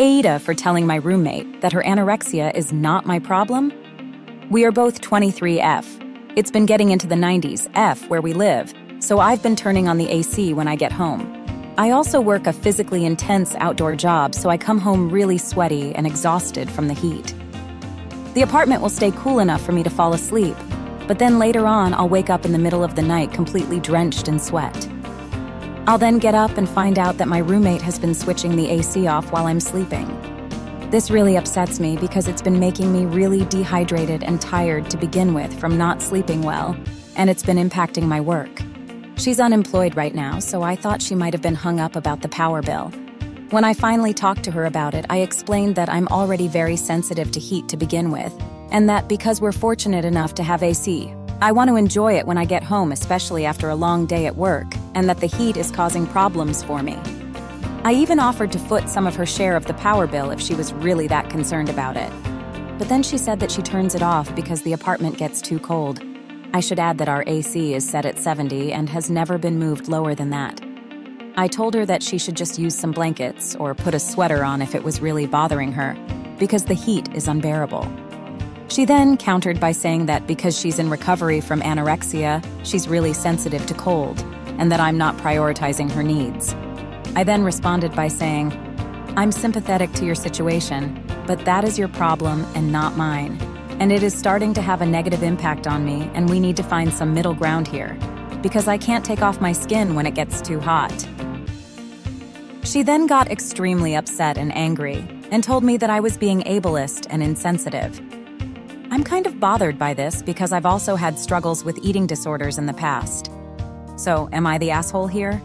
AITA for telling my roommate that her anorexia is not my problem? We are both 23F. It's been getting into the 90s, F, where we live, so I've been turning on the AC when I get home. I also work a physically intense outdoor job, so I come home really sweaty and exhausted from the heat. The apartment will stay cool enough for me to fall asleep, but then later on, I'll wake up in the middle of the night completely drenched in sweat. I'll then get up and find out that my roommate has been switching the AC off while I'm sleeping. This really upsets me because it's been making me really dehydrated and tired to begin with from not sleeping well, and it's been impacting my work. She's unemployed right now, so I thought she might have been hung up about the power bill. When I finally talked to her about it, I explained that I'm already very sensitive to heat to begin with, and that because we're fortunate enough to have AC, I want to enjoy it when I get home, especially after a long day at work, and that the heat is causing problems for me. I even offered to foot some of her share of the power bill if she was really that concerned about it. But then she said that she turns it off because the apartment gets too cold. I should add that our AC is set at 70 and has never been moved lower than that. I told her that she should just use some blankets or put a sweater on if it was really bothering her, because the heat is unbearable. She then countered by saying that because she's in recovery from anorexia, she's really sensitive to cold, and that I'm not prioritizing her needs. I then responded by saying, I'm sympathetic to your situation, but that is your problem and not mine. And it is starting to have a negative impact on me, and we need to find some middle ground here, because I can't take off my skin when it gets too hot. She then got extremely upset and angry and told me that I was being ableist and insensitive. I'm kind of bothered by this because I've also had struggles with eating disorders in the past. So, am I the asshole here?